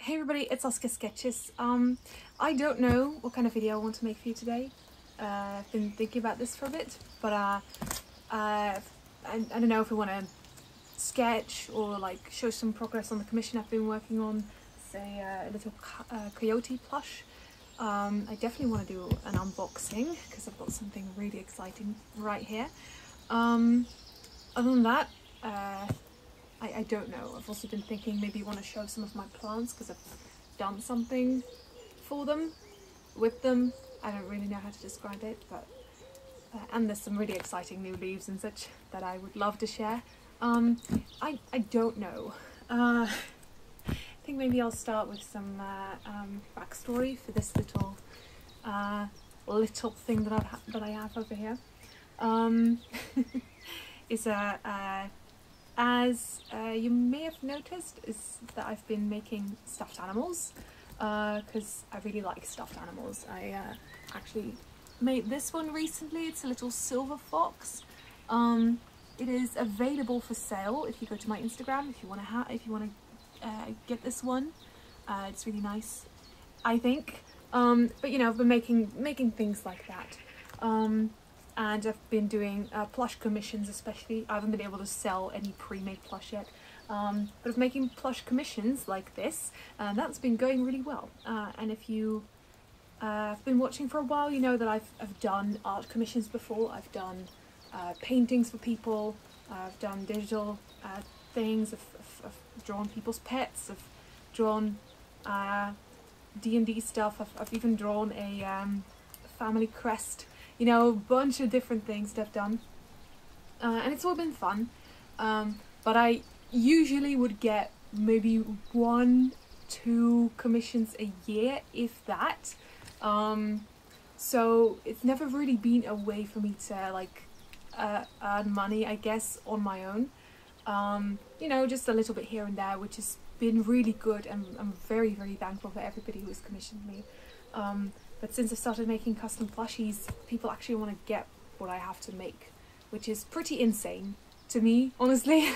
Hey everybody, it's Saskia Sketches. Um, I don't know what kind of video I want to make for you today. Uh, I've been thinking about this for a bit, but uh, uh, I, I don't know if we want to sketch or like show some progress on the commission I've been working on, say uh, a little uh, coyote plush. Um, I definitely want to do an unboxing because I've got something really exciting right here. Um, other than that, uh, I, I don't know. I've also been thinking maybe you want to show some of my plants because I've done something for them, with them. I don't really know how to describe it, but uh, and there's some really exciting new leaves and such that I would love to share. Um, I I don't know. Uh, I think maybe I'll start with some uh, um, backstory for this little uh, little thing that I've ha- that I have over here. Um, is a uh, as uh, you may have noticed is that I've been making stuffed animals because I really like stuffed animals. I uh, actually made this one recently. It's a little silver fox. Um, it is available for sale if you go to my Instagram. If you want to if you want to uh, get this one, uh, it's really nice. I think. Um, but you know, I've been making making things like that. Um, and I've been doing uh, plush commissions especially. I haven't been able to sell any pre-made plush yet, um, but of making plush commissions like this, and that's been going really well. Uh, and if you uh, have been watching for a while, you know that I've, I've done art commissions before. I've done uh, paintings for people. I've done digital uh, things. I've, I've, I've drawn people's pets. I've drawn uh, D&D stuff. I've, I've even drawn a um, family crest you know, a bunch of different things that I've done. Uh, and it's all been fun. Um, but I usually would get maybe one, two commissions a year, if that. Um, so it's never really been a way for me to like uh, earn money, I guess, on my own. Um, you know, just a little bit here and there, which has been really good, and I'm very, very thankful for everybody who's commissioned me. Um, but since I started making custom plushies, people actually want to get what I have to make, which is pretty insane to me, honestly.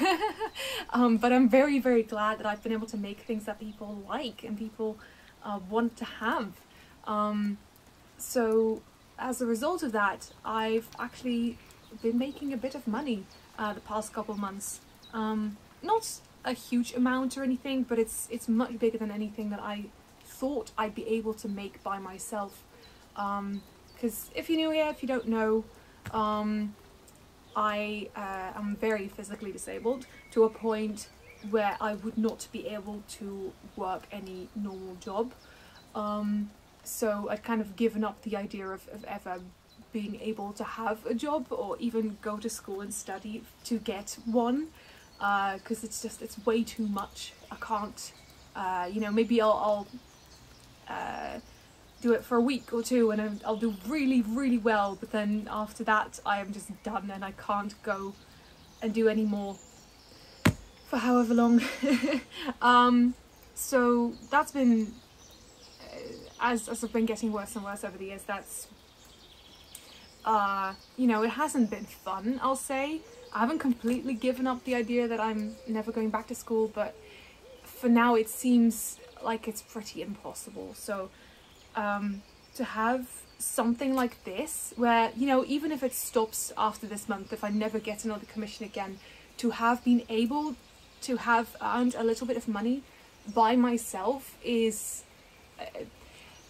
um, but I'm very, very glad that I've been able to make things that people like and people uh, want to have. Um, so as a result of that, I've actually been making a bit of money uh, the past couple months. Um, not a huge amount or anything, but it's it's much bigger than anything that I thought I'd be able to make by myself. Because um, if you're new here, if you don't know, um, I uh, am very physically disabled to a point where I would not be able to work any normal job. Um, so I'd kind of given up the idea of, of ever being able to have a job or even go to school and study to get one because uh, it's just it's way too much i can't uh, you know maybe i'll, I'll uh, do it for a week or two and I'll do really really well but then after that I am just done and I can't go and do any more for however long. Um, so that's been uh, as, as I've been getting worse and worse over the years that's uh, you know it hasn't been fun I'll say. I haven't completely given up the idea that I'm never going back to school but for now it seems like it's pretty impossible. So um, to have something like this, where, you know, even if it stops after this month, if I never get another commission again, to have been able to have earned a little bit of money by myself is... Uh,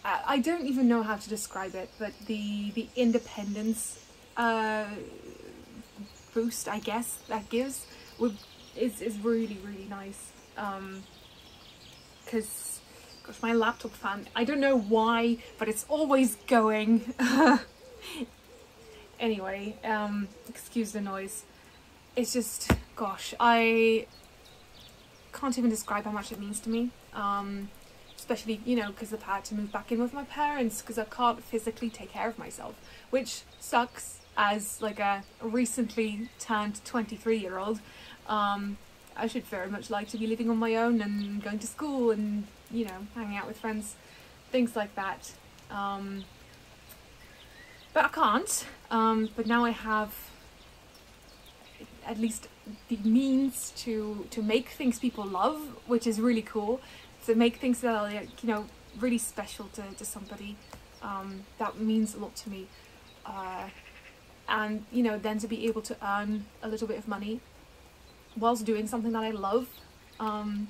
I don't even know how to describe it, but the the independence uh, boost, I guess, that gives would is, is really, really nice. Um, because gosh my laptop fan I don't know why but it's always going. Anyway um excuse the noise. It's just gosh I can't even describe how much it means to me um especially you know because I've had to move back in with my parents because I can't physically take care of myself which sucks as like a recently turned 23 year old um I should very much like to be living on my own and going to school and, you know, hanging out with friends, things like that. Um, but I can't. Um, but now I have at least the means to to make things people love, which is really cool. to make things that are you know really special to, to somebody um, that means a lot to me uh, and you know then to be able to earn a little bit of money whilst doing something that I love. Um,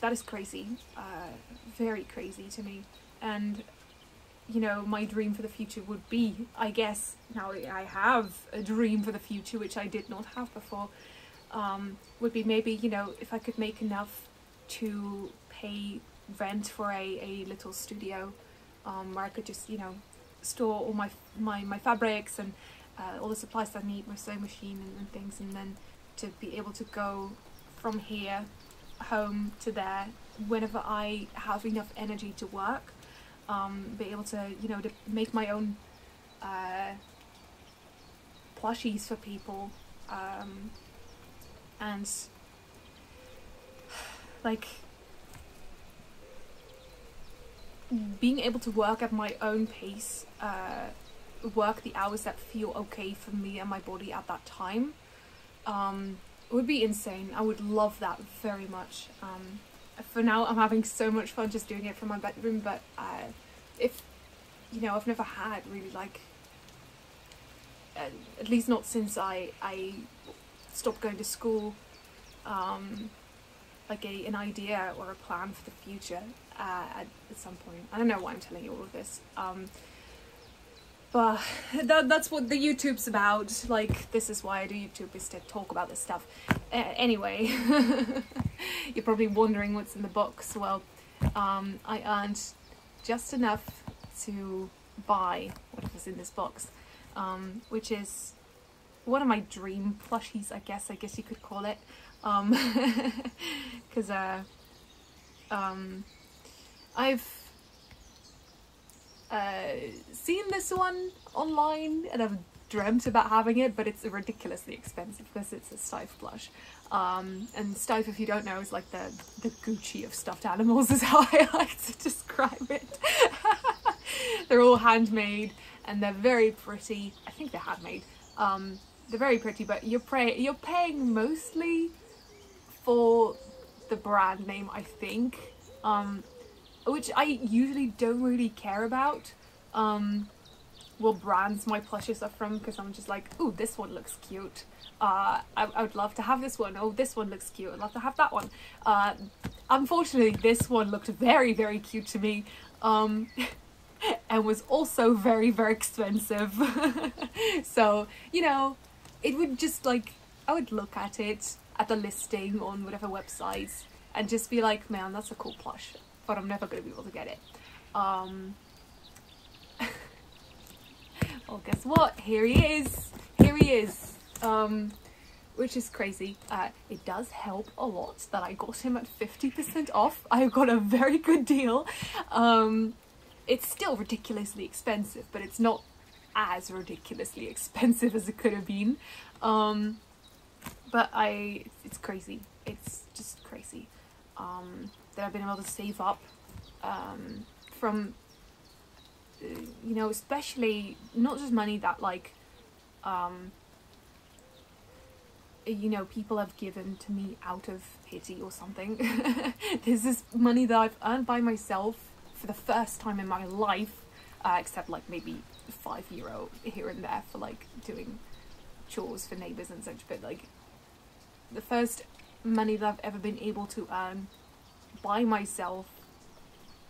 that is crazy. Uh, very crazy to me. And you know my dream for the future would be I guess now I have a dream for the future which I did not have before um, would be maybe you know if I could make enough to pay rent for a, a little studio. Um, where I could just you know store all my my, my fabrics and uh, all the supplies that I need, my sewing machine and, and things, and then to be able to go from here home to there whenever I have enough energy to work. Um, be able to you know to make my own uh, plushies for people um, and like being able to work at my own pace, uh, work the hours that feel okay for me and my body at that time, um, would be insane. I would love that very much. Um, for now, I'm having so much fun just doing it from my bedroom, but uh, if, you know, I've never had really like, uh, at least not since I, I stopped going to school, um, like a, an idea or a plan for the future uh, at, at some point. I don't know why I'm telling you all of this. Um, but that, that's what the YouTube's about. Like, this is why I do YouTube, is to talk about this stuff. Uh, anyway, you're probably wondering what's in the box. Well, um, I earned just enough to buy what was in this box, um, which is one of my dream plushies, I guess, I guess you could call it. Because, um, uh, um, I've uh, seen this one online and I've dreamt about having it, but it's ridiculously expensive because it's a Steiff plush. Um, and Steiff, if you don't know, is like the, the Gucci of stuffed animals is how I like to describe it. they're all handmade and they're very pretty. I think they're handmade. Um, they're very pretty, but you're, you're paying mostly for the brand name, I think. Um, which I usually don't really care about. Um, what brands my plushes are from because I'm just like, oh, this one looks cute. Uh, I, I, would love to have this one. Oh, this one looks cute. I'd love to have that one. Uh, unfortunately, this one looked very, very cute to me. Um, and was also very, very expensive. so, you know, it would just like, I would look at it at the listing on whatever websites and just be like, man, that's a cool plush but I'm never going to be able to get it. Um, well, guess what? Here he is. Here he is. Um, which is crazy. Uh, it does help a lot that I got him at 50% off. I got a very good deal. Um, it's still ridiculously expensive, but it's not as ridiculously expensive as it could have been. Um, but I, it's crazy. It's just crazy. Um, that I've been able to save up um, from, uh, you know, especially not just money that like, um, you know, people have given to me out of pity or something. this is money that I've earned by myself for the first time in my life, uh, except like maybe five euro here and there for like doing chores for neighbors and such, but like the first money that I've ever been able to earn by myself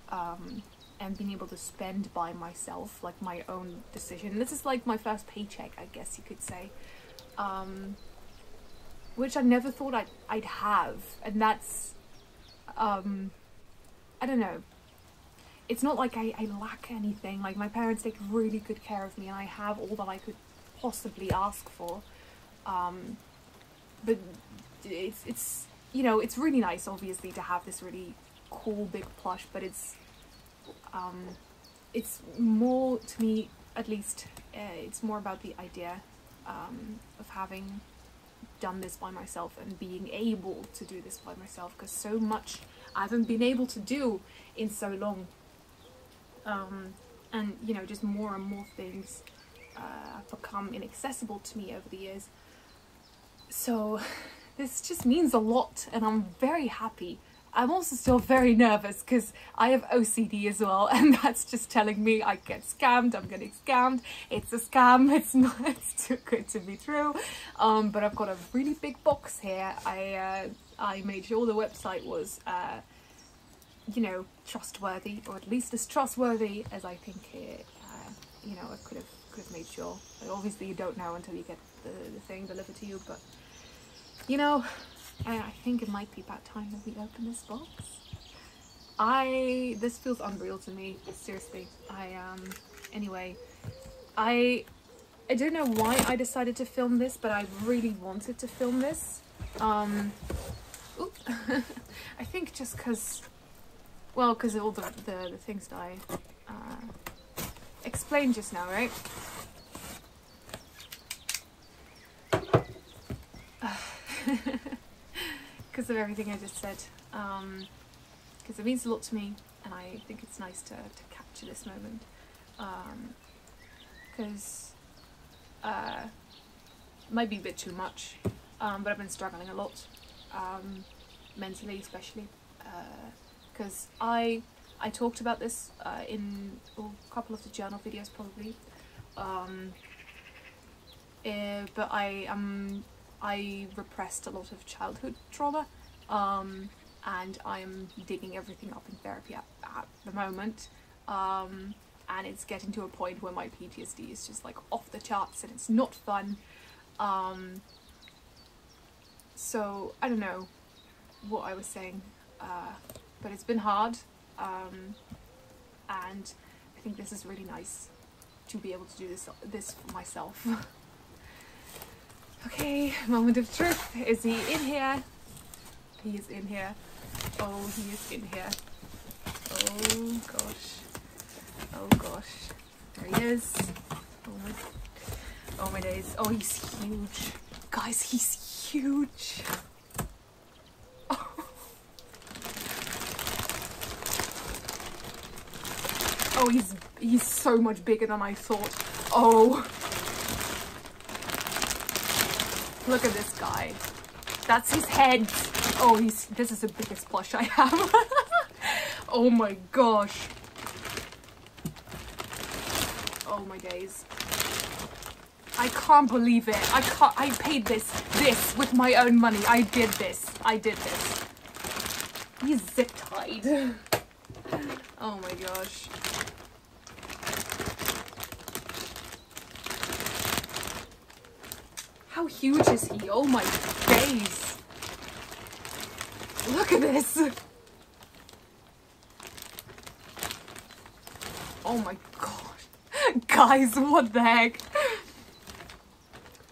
um, and being able to spend by myself, like my own decision. This is like my first paycheck, I guess you could say, um, which I never thought I'd, I'd have. And that's, um, I don't know. It's not like I, I lack anything. Like my parents take really good care of me and I have all that I could possibly ask for. Um, but it's, it's you know, it's really nice, obviously, to have this really cool big plush, but it's, um, it's more, to me, at least, uh, it's more about the idea um, of having done this by myself and being able to do this by myself, because so much I haven't been able to do in so long. Um, and, you know, just more and more things uh, have become inaccessible to me over the years. So this just means a lot and I'm very happy I'm also still very nervous because I have OCD as well and that's just telling me I get scammed, I'm getting scammed, it's a scam, it's not, it's too good to be true. Um, but I've got a really big box here. I, uh, I made sure the website was, uh, you know, trustworthy or at least as trustworthy as I think it, uh, you know, I could have, could have made sure. But obviously you don't know until you get the, the thing delivered to you, but you know, I, think it might be about time that we open this box. I this feels unreal to me. Seriously, I um. Anyway, I I don't know why I decided to film this, but I really wanted to film this. Um, I think just because, well, because all the, the the things that I uh, explained just now, right? because of everything I just said. Because um, it means a lot to me, and I think it's nice to, to capture this moment. Because um, uh, it might be a bit too much, um, but I've been struggling a lot, um, mentally especially. Because uh, I I talked about this uh, in a couple of the journal videos probably. Um, uh, but I am I repressed a lot of childhood trauma um, and I'm digging everything up in therapy at, at the moment um, and it's getting to a point where my PTSD is just like off the charts and it's not fun. Um, so I don't know what I was saying uh, but it's been hard um, and I think this is really nice to be able to do this this for myself Okay, moment of truth. Is he in here? He is in here. Oh, he is in here. Oh gosh. Oh gosh. There he is. Oh my, oh my days. Oh, he's huge. Guys, he's huge. Oh. oh, he's he's so much bigger than I thought. Oh. Look at this guy. That's his head. Oh, he's. This is the biggest plush I have. oh my gosh. Oh my days. I can't believe it. I can't. I paid this. This with my own money. I did this. I did this. He's zip tied. oh my gosh. How huge is he? Oh my days. Look at this. Oh my god. Guys, what the heck?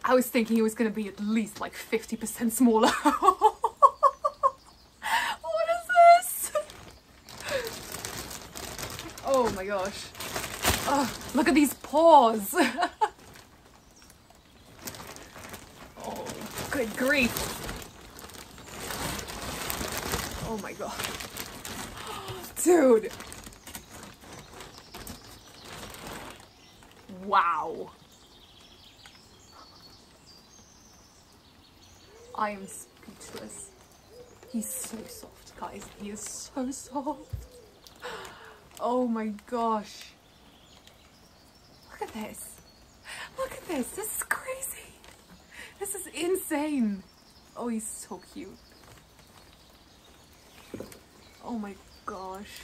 I was thinking he was to be at least like 50% smaller. what is this? Oh my gosh. Oh, look at these paws. Good grief. Oh my god. Dude. Wow. I am speechless. He's so soft, guys. He is so soft. Oh my gosh. Look at this. Look at this. This is crazy. This is insane. Oh, he's so cute. Oh my gosh.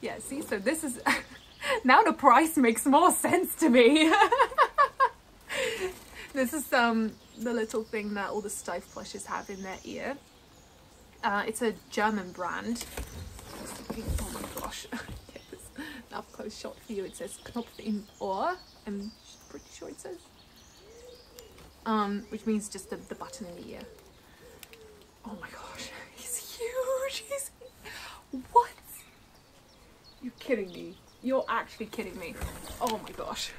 Yeah, see, so this is... now the price makes more sense to me. this is um the little thing that all the Steiff plushes have in their ear. Uh, it's a German brand. Oh my gosh. Get this up close shot for you. It says Knopf in Ohr. I'm pretty sure it says um, which means just the, the button in the ear. Oh my gosh, he's huge. He's what? You're kidding me. You're actually kidding me. Oh my gosh.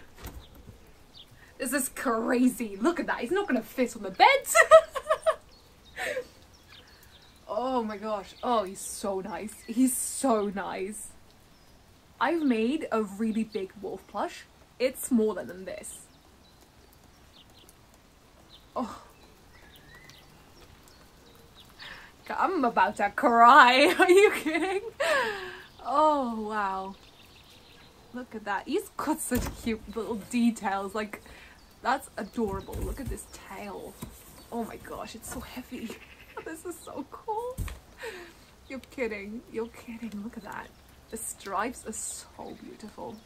This is crazy. Look at that. He's not gonna fit on the bed. oh my gosh. Oh, he's so nice. He's so nice. I've made a really big wolf plush. It's smaller than this. Oh. I'm about to cry. Are you kidding? Oh, wow. Look at that. He's got such cute little details. Like, that's adorable. Look at this tail. Oh my gosh, it's so heavy. this is so cool. You're kidding. You're kidding. Look at that. The stripes are so beautiful.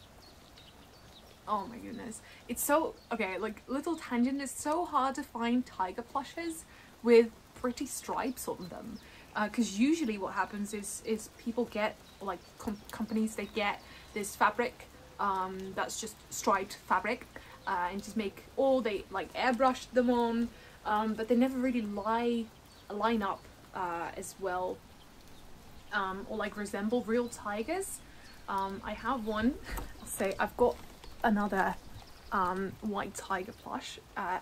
Oh my goodness. It's so, okay, like little tangent, it's so hard to find tiger plushes with pretty stripes on them. Because uh, usually what happens is, is people get, like com companies, they get this fabric um, that's just striped fabric uh, and just make, all they like airbrush them on, um, but they never really lie, line up uh, as well um, or like resemble real tigers. Um, I have one, I'll say I've got another um, white tiger plush. Uh,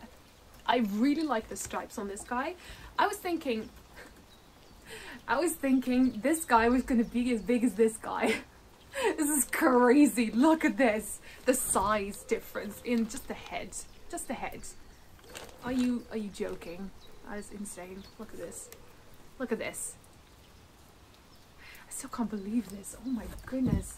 I really like the stripes on this guy. I was thinking, I was thinking this guy was to be as big as this guy. this is crazy. Look at this. The size difference in just the head. Just the head. Are you, are you joking? That is insane. Look at this. Look at this. I still can't believe this. Oh my goodness.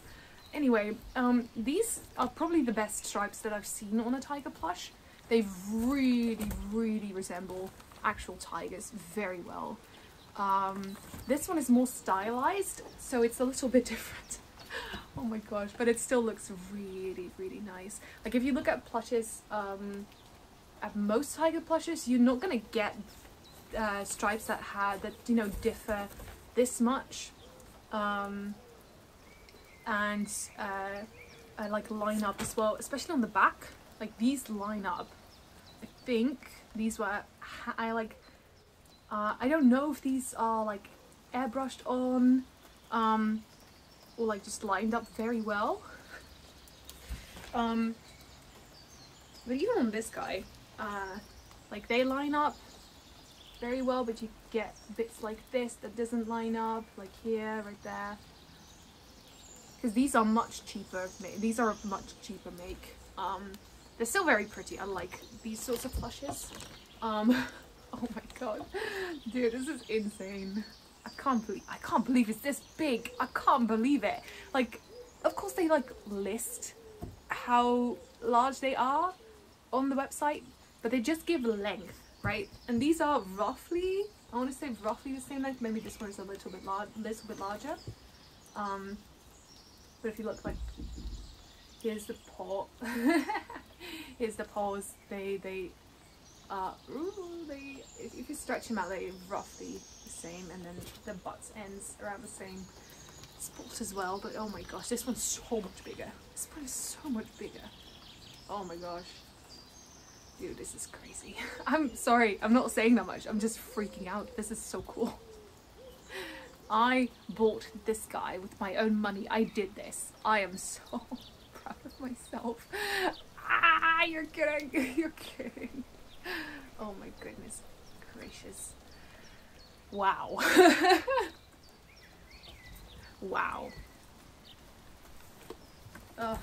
Anyway, um, these are probably the best stripes that I've seen on a tiger plush. They really, really resemble actual tigers very well. Um, this one is more stylized, so it's a little bit different. oh my gosh, but it still looks really, really nice. Like if you look at plushes, um, at most tiger plushes, you're not gonna get uh, stripes that had that you know differ this much. Um, and uh, I like line up as well, especially on the back. Like these line up. I think these were I like. Uh, I don't know if these are like airbrushed on, um, or like just lined up very well. um, but even on this guy, uh, like they line up very well, but you get bits like this that doesn't line up, like here, right there because these are much cheaper these are a much cheaper make. Um they're still very pretty I like these sorts of plushes. Um oh my god. Dude this is insane. I can't believe I can't believe it's this big. I can't believe it. Like of course they like list how large they are on the website but they just give length right? And these are roughly I want to say roughly the same length maybe this one is a little bit large little bit larger. Um but if you look like, here's the paw, here's the paws, they, they, uh, ooh, they, if, if you stretch them out, they're roughly the same, and then the butts ends around the same spot as well, but oh my gosh, this one's so much bigger. This one is so much bigger. Oh my gosh. Dude, this is crazy. I'm sorry, I'm not saying that much. I'm just freaking out. This is so cool. I bought this guy with my own money. I did this. I am so proud of myself. Ah, you're kidding. You're kidding. Oh my goodness gracious. Wow. wow. Oh,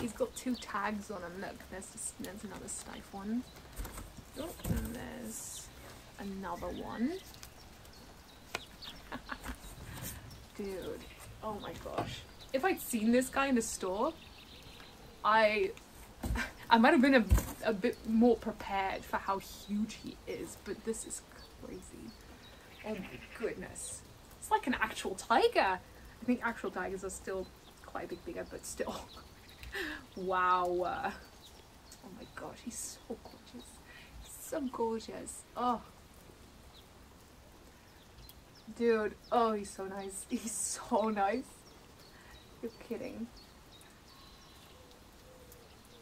he's got two tags on him. Look, there's, there's another Steiff one. Oh, and there's another one. Dude, oh my gosh. If I'd seen this guy in the store, I I might have been a, a bit more prepared for how huge he is, but this is crazy. Oh my goodness. It's like an actual tiger. I think actual tigers are still quite a bit bigger, but still. wow. Oh my gosh, he's so gorgeous. He's so gorgeous. Oh, Dude, oh, he's so nice. He's so nice. You're kidding.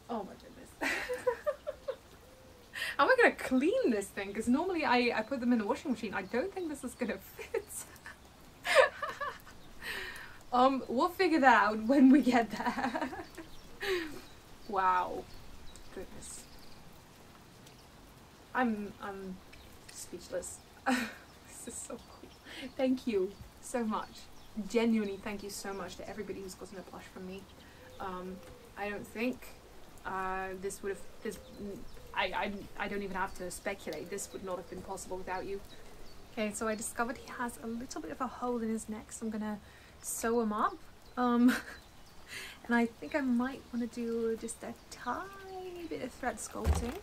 Oh my goodness. How am I gonna clean this thing? Because normally I, I put them in the washing machine. I don't think this is gonna fit. um, we'll figure that out when we get there. wow. Goodness. I'm, I'm speechless. this is so cool thank you so much. Genuinely, thank you so much to everybody who's gotten a plush from me. Um, I don't think uh, this would have this. I, I I don't even have to speculate. This would not have been possible without you. Okay, so I discovered he has a little bit of a hole in his neck, so I'm gonna sew him up. Um, and I think I might want to do just a tiny bit of thread sculpting.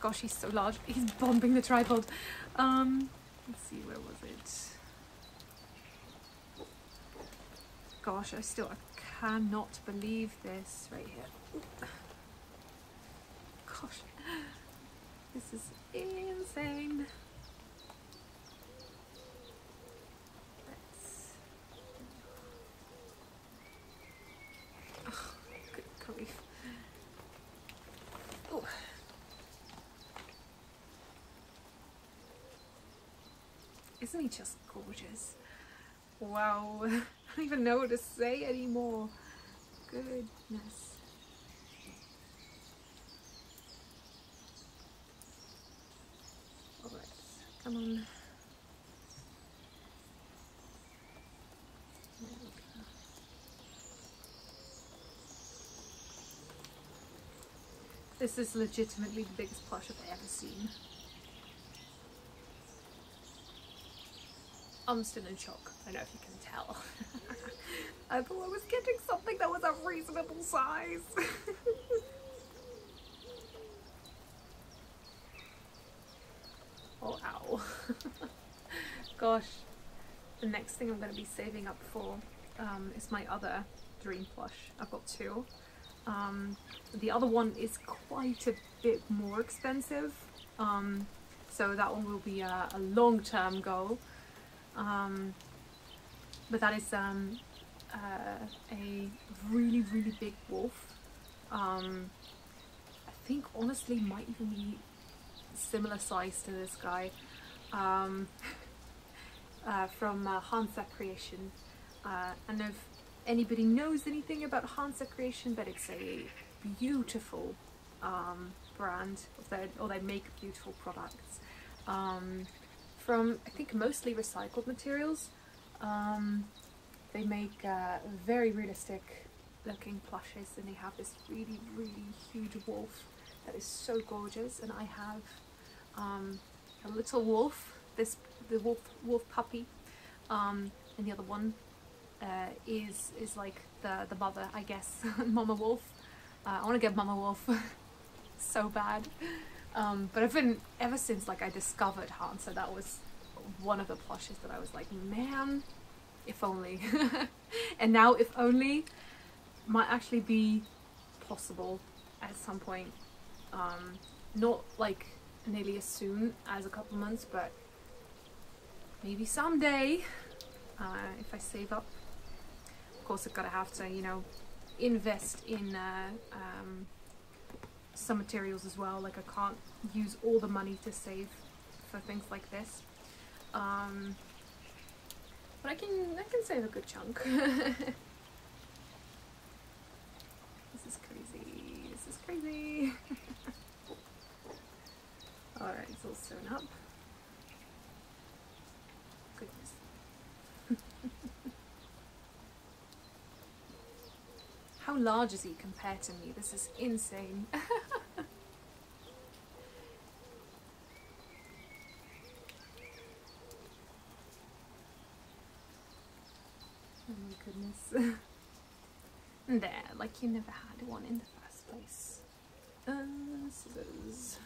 Gosh, he's so large. He's bumping the tripod. Um, let's see, where was it? Gosh, I still I cannot believe this right here. Gosh, this is insane. Let's... Oh, good grief. Oh. Isn't he just gorgeous? Wow, I don't even know what to say anymore. Goodness. Alright, come on. This is legitimately the biggest plush I've ever seen. I'm still in shock. I don't know if you can tell. I thought I was getting something that was a reasonable size. oh, ow. Gosh. The next thing I'm going to be saving up for um, is my other dream plush. I've got two. Um, the other one is quite a bit more expensive. Um, so that one will be a, a long-term goal. Um, but that is um, uh, a really, really big wolf. Um, I think honestly might even be similar size to this guy um, uh, from uh, Hansa Creation. Uh, and if anybody knows anything about Hansa Creation, but it's a beautiful um, brand, or they, or they make beautiful products. Um, from I think mostly recycled materials. Um, they make uh, very realistic looking plushes and they have this really really huge wolf that is so gorgeous and I have um, a little wolf, this the wolf wolf puppy um, and the other one uh, is is like the, the mother I guess, Mama Wolf. Uh, I want to get Mama Wolf so bad. Um, but I've been, ever since like I discovered Hansa, that was one of the plushes that I was like, man, if only. and now if only might actually be possible at some point. Um, not like nearly as soon as a couple months, but maybe someday uh, if I save up. Of course, I've got to have to, you know, invest in uh, um, some materials as well. Like I can't use all the money to save for things like this. Um, but I can I can save a good chunk. this is crazy. This is crazy. Alright, it's all sewn up. Goodness. How large is he compared to me? This is insane. Oh my goodness. there, like you never had one in the first place. Uh, scissors.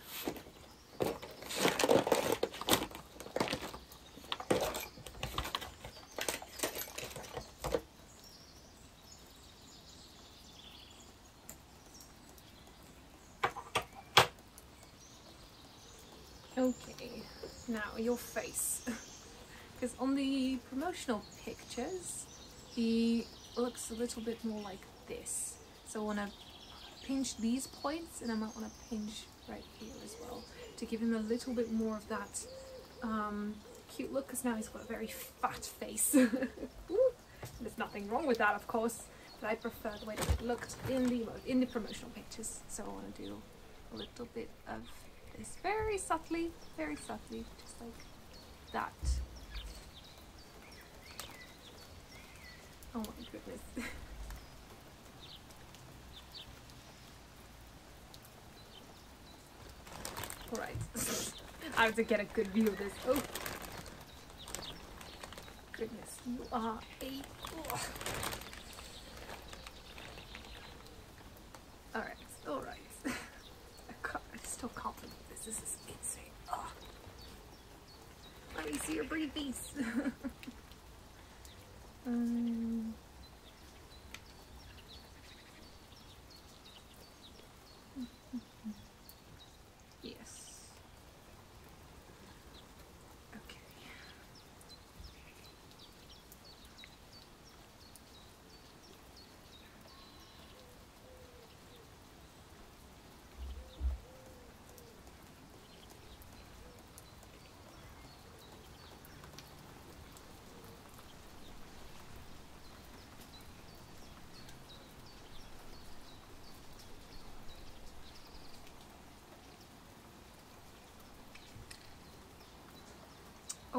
Okay, now your face. Because on the promotional pictures, he looks a little bit more like this. So I want to pinch these points and I might want to pinch right here as well to give him a little bit more of that um, cute look because now he's got a very fat face. There's nothing wrong with that of course, but I prefer the way that it looked in the, in the promotional pictures. So I want to do a little bit of this very subtly, very subtly, just like that. Oh my goodness. I have to get a good view of this. Oh, goodness, you are a. Oh. All right, all right. I, I still can't believe this. This is insane. Oh. Let me see your breathies.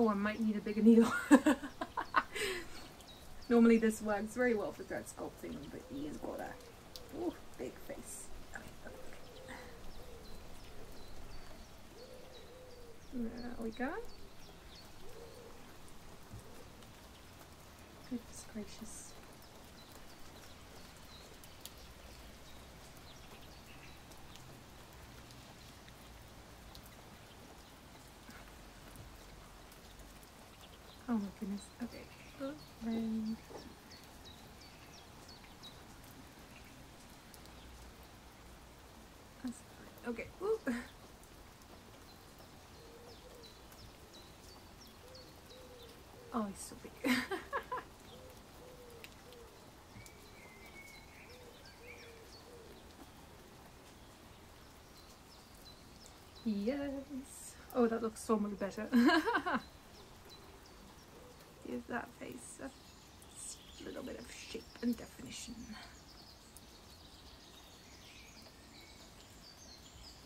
Oh, I might need a bigger needle. Normally this works very well for thread sculpting, but he's got a ooh, big face. There we go. Goodness gracious. Oh my goodness. Okay. Oh, and That's fine. Okay. Oh, he's so big. yes. Oh, that looks so much better. Give that face a little bit of shape and definition.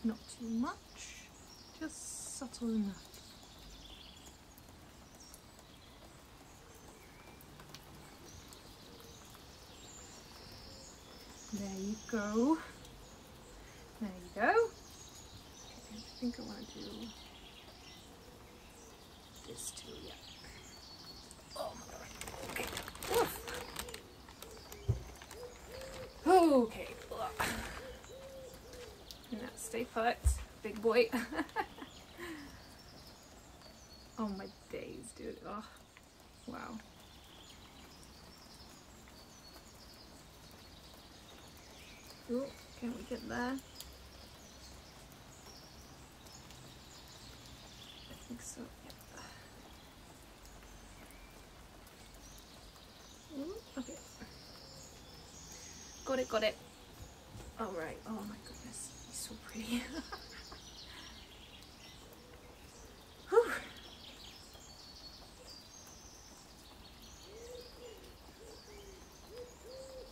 Not too much, just subtle enough. There you go. There you go. Okay, I think I want to do this too, yeah. Oh my god. Okay. Oof. Okay. Ugh. Now stay put, big boy. oh my days, dude. Oh, wow. Ooh, can we get there? I think so. Okay. Got it, got it. All right. Oh my goodness, so pretty. Whew.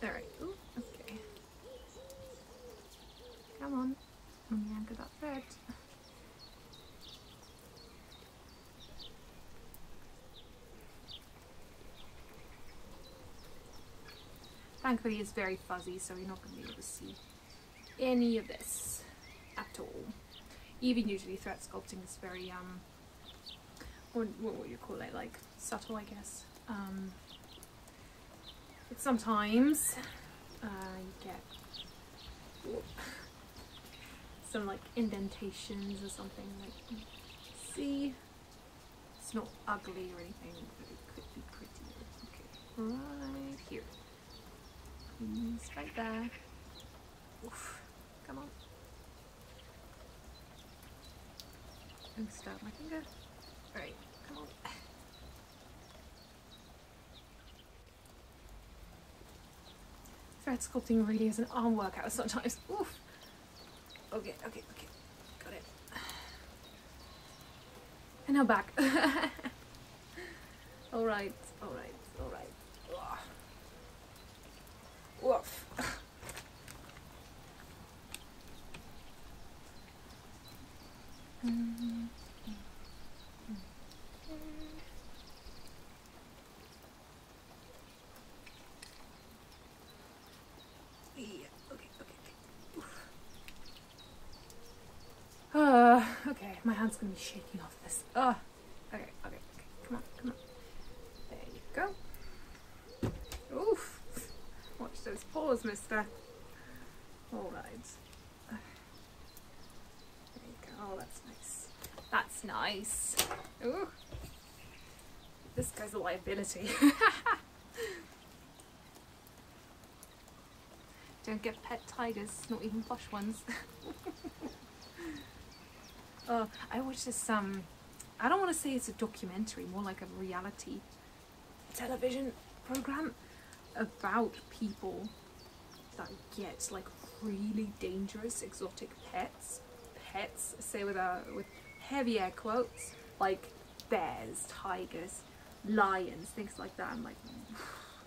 All right. Ooh, okay. Come on. Let me anchor that thread. Thankfully it's very fuzzy so you're not going to be able to see any of this. Even usually thread sculpting is very, um, what, what would you call it, like subtle I guess. Um, sometimes uh, you get some like indentations or something like see. It's not ugly or anything but it could be pretty. Okay right here. Right there. Oof. come on and stab my finger right come on thread sculpting really is an arm workout sometimes Oof. Okay, okay, okay. Got it. And now back. alright, alright, alright. Woof. Mm. gonna be shaking off this. Oh, Okay, okay, okay. Come on, come on. There you go. Oof. Watch those paws, mister. Alright. There you go. Oh, that's nice. That's nice. Ooh. This guy's a liability. Don't get pet tigers, not even plush ones. oh, I watched this, um, I don't want to say it's a documentary, more like a reality television program about people that get like really dangerous exotic pets. Pets, say with with heavy air quotes, like bears, tigers, lions, things like that. I'm like,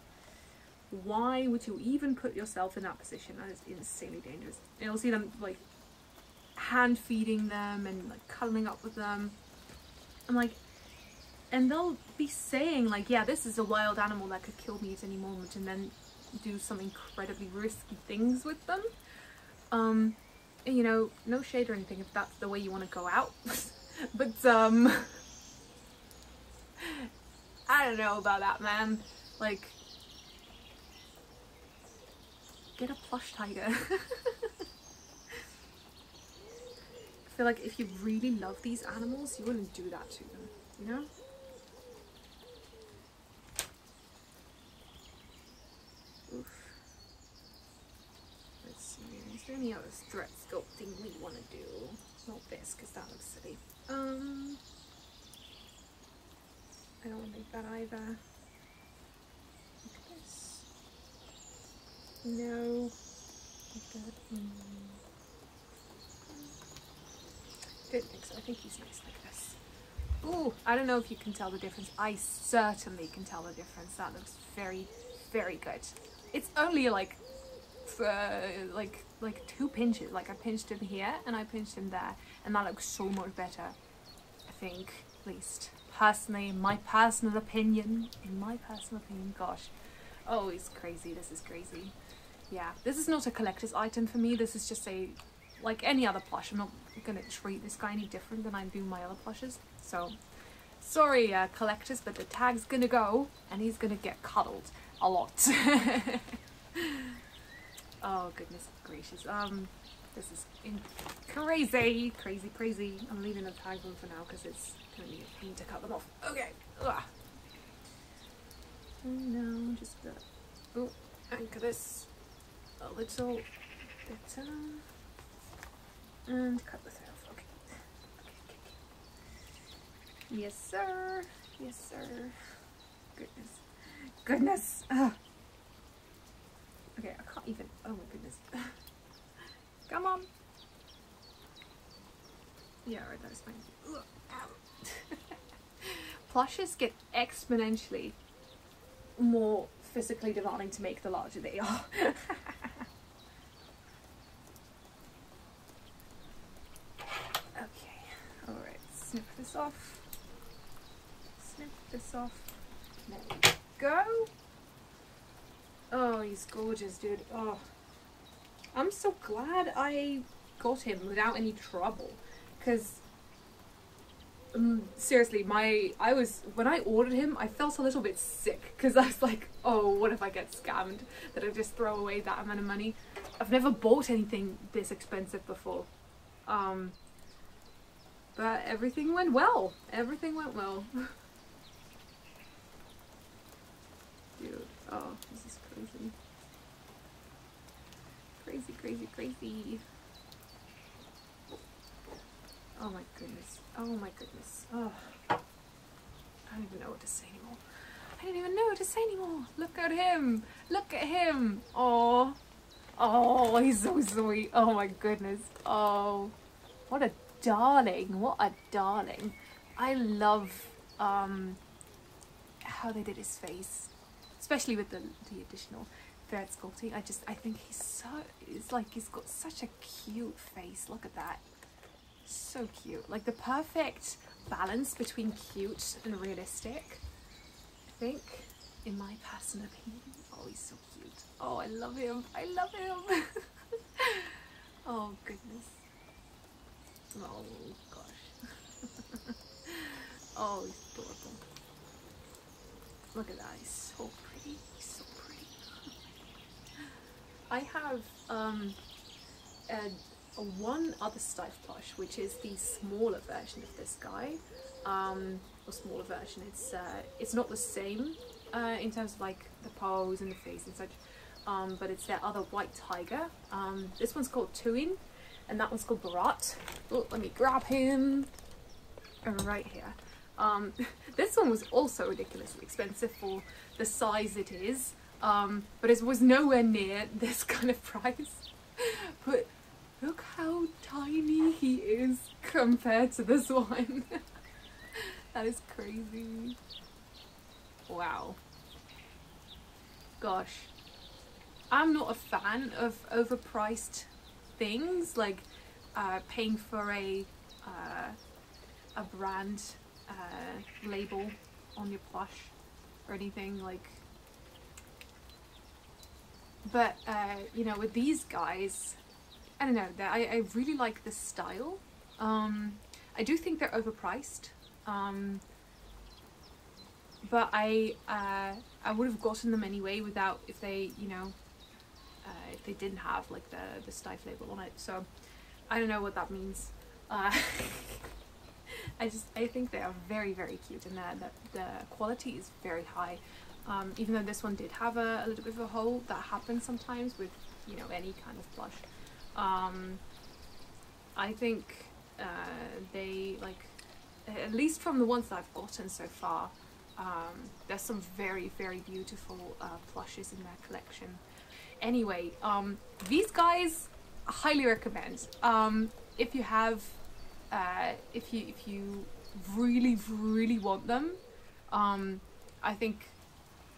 why would you even put yourself in that position? That is insanely dangerous. And you'll see them like hand feeding them and like cuddling up with them. I'm like, and they'll be saying like, yeah, this is a wild animal that could kill me at any moment, and then do some incredibly risky things with them. Um, you know, no shade or anything if that's the way you want to go out, but um, I don't know about that, man. Like, get a plush tiger. I feel like if you really love these animals, you wouldn't do that to them, you know? Oof. Let's see, is there any other thread sculpting we want to do? Not this, because that looks silly. Um, I don't want to make that either. Look at this. No. Good. Mm. Don't think so. I think he's nice like this. Ooh, I don't know if you can tell the difference. I certainly can tell the difference. That looks very, very good. It's only like, uh, like, like two pinches. Like I pinched him here and I pinched him there, and that looks so much better. I think, at least personally, my personal opinion. In my personal opinion, gosh, oh, it's crazy. This is crazy. Yeah, this is not a collector's item for me. This is just a, like any other plush. I'm not gonna treat this guy any different than I do my other plushes. So, sorry, uh, collectors, but the tag's gonna go, and he's gonna get cuddled a lot. oh goodness gracious. Um, this is crazy, crazy, crazy. I'm leaving the tag on for now because it's gonna be a pain to cut them off. Okay. Ugh. No, just the. Oh, anchor this a little bit. And cut this off. Okay. okay, okay, okay. Yes, sir. Yes, sir. Goodness. Goodness. Ugh. Okay, I can't even. Oh my goodness. Come on. Yeah, right, that was fine. Ugh, Plushes get exponentially more physically demanding to make the larger they are. okay, alright, snip this off. Snip this off. Go. Oh, he's gorgeous, dude. Oh, I'm so glad I got him without any trouble. Because, um, seriously, my, I was, when I ordered him, I felt a little bit sick. Because I was like, oh, what if I get scammed? That I just throw away that amount of money? I've never bought anything this expensive before. Um, but everything went well. Everything went well. Dude, oh, this is crazy. Crazy, crazy, crazy. Oh my goodness. Oh my goodness. Oh. I don't even know what to say anymore. I don't even know what to say anymore. Look at him. Look at him. Oh. Oh, he's so sweet. Oh my goodness. Oh. What a darling. What a darling. I love um, how they did his face. Especially with the, the additional thread sculpting. I just, I think he's so, it's like he's got such a cute face. Look at that. So cute. Like the perfect balance between cute and realistic. I think, in my personal opinion. Oh, he's so cute. Oh, I love him. I love him. oh, goodness. Oh, gosh. oh, he's adorable. Look at that. He's so pretty. have um, uh, one other Steiff plush, which is the smaller version of this guy, um, or smaller version. It's uh, it's not the same uh, in terms of like the pose and the face and such, um, but it's their other white tiger. Um, this one's called Tuin, and that one's called Barat. Oh, let me grab him right here. Um, this one was also ridiculously expensive for the size it is, um, but it was nowhere near this kind of price. but look how tiny he is compared to this one. that is crazy. Wow. Gosh. I'm not a fan of overpriced things, like uh, paying for a, uh, a brand uh, label on your plush or anything like but uh, you know with these guys I don't know I, I really like the style. Um, I do think they're overpriced. Um, but I uh, I would have gotten them anyway without if they you know uh, if they didn't have like the the Steiff label on it. So I don't know what that means. Uh, I just I think they are very very cute and the, the quality is very high um, even though this one did have a, a, little bit of a hole that happens sometimes with you know any kind of plush. Um, I think uh, they like at least from the ones that I've gotten so far um, there's some very very beautiful uh, plushes in their collection. Anyway um, these guys highly recommend. Um, if you have uh, if you if you really really want them um, I think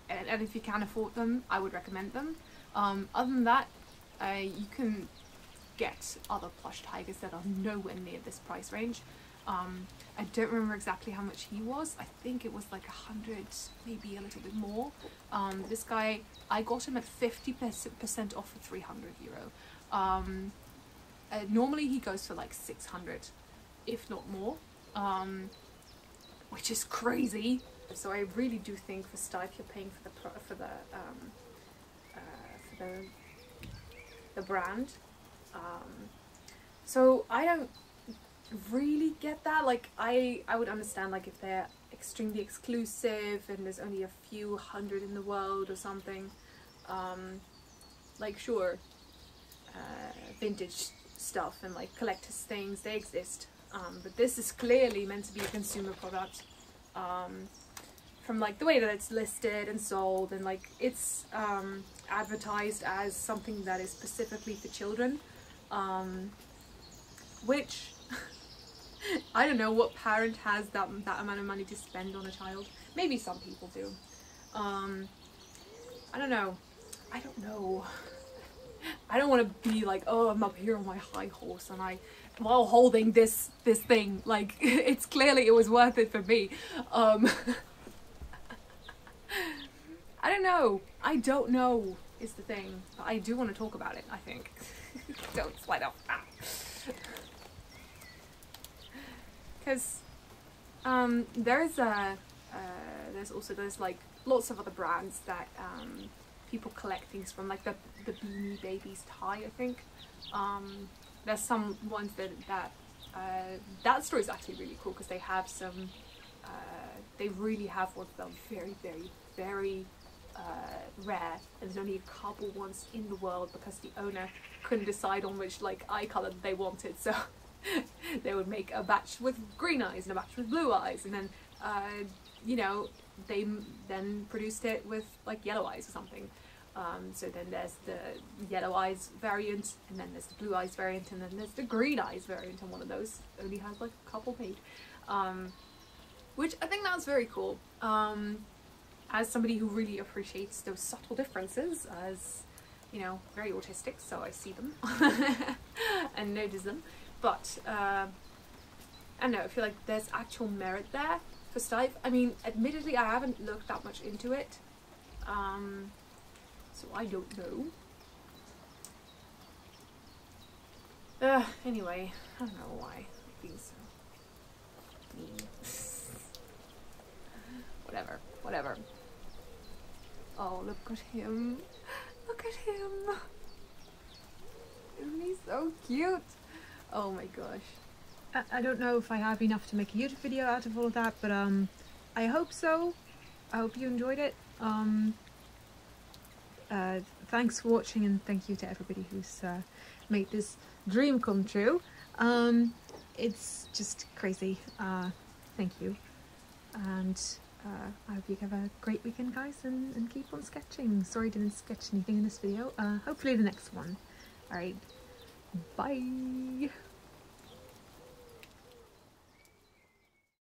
and, if you can afford them I would recommend them. Um, other than that uh, you can get other plush tigers that are nowhere near this price range. Um, I don't remember exactly how much he was. I think it was like a hundred maybe a little bit more. Um, this guy I got him at 50% off for 300 euro. Um, uh, normally he goes for like 600 if not more, um, which is crazy. So I really do think for Steiff you're paying for the for the um, uh, for the the brand. Um, so I don't really get that. Like I I would understand like if they're extremely exclusive and there's only a few hundred in the world or something. Um, like sure, uh, vintage stuff and like collectors things they exist um, but this is clearly meant to be a consumer product um, from like the way that it's listed and sold and like it's um, advertised as something that is specifically for children um, which I don't know what parent has that, that amount of money to spend on a child. Maybe some people do. Um, I don't know. I don't know. I don't want to be like oh I'm up here on my high horse and I while holding this this thing. Like it's clearly it was worth it for me. Um I don't know. I don't know is the thing but I do want to talk about it I think. Don't slide off because um there's a uh, there's also there's like lots of other brands that um people collect things from like the the Beanie Babies Ty I think. Um there's some ones that that uh, that story is actually really cool because they have some uh, they really have ones that are very very very uh, rare. And there's only a couple ones in the world because the owner couldn't decide on which like eye color they wanted. So they would make a batch with green eyes and a batch with blue eyes. And then uh, you know they then produced it with like yellow eyes or something. Um, so then there's the yellow eyes variant, and then there's the blue eyes variant, and then there's the green eyes variant, and one of those only has like a couple made. Um, which I think that's very cool. Um, as somebody who really appreciates those subtle differences, as you know, very autistic, so I see them and notice them. But uh, I don't know, I feel like there's actual merit there for Steiff. I mean, admittedly, I haven't looked that much into it. Um, so I don't know. Uh, anyway, I don't know why mean. whatever, whatever. Oh, look at him. Look at him. Isn't he so cute. Oh my gosh. I, I don't know if I have enough to make a YouTube video out of all of that, but um, I hope so. I hope you enjoyed it. Um, uh, thanks for watching and thank you to everybody who's uh, made this dream come true. Um, it's just crazy. Uh, thank you. And uh, I hope you have a great weekend guys and, and keep on sketching. Sorry didn't sketch anything in this video. Uh, hopefully the next one. Alright, bye!